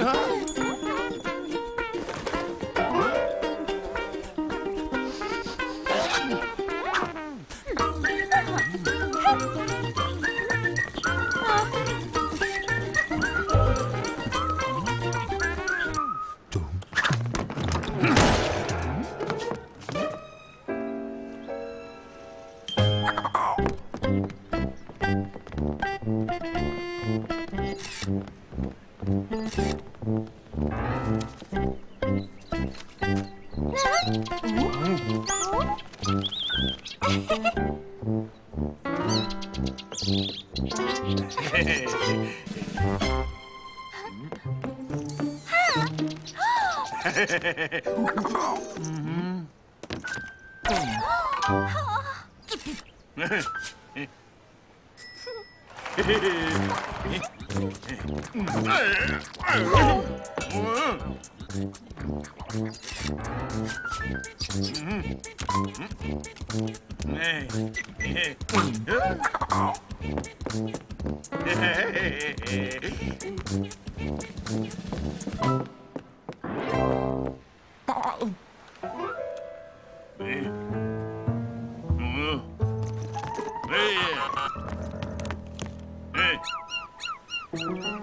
Ah! 嗯。嗯嗯嗯 Hey! Mm-hmm.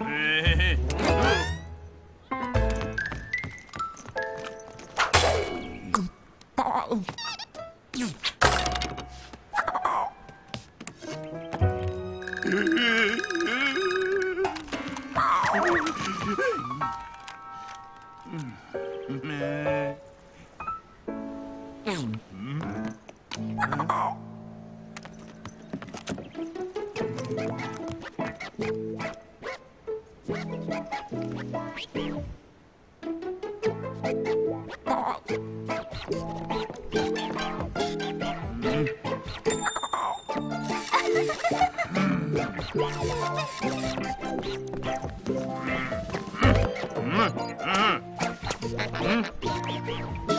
Hmm?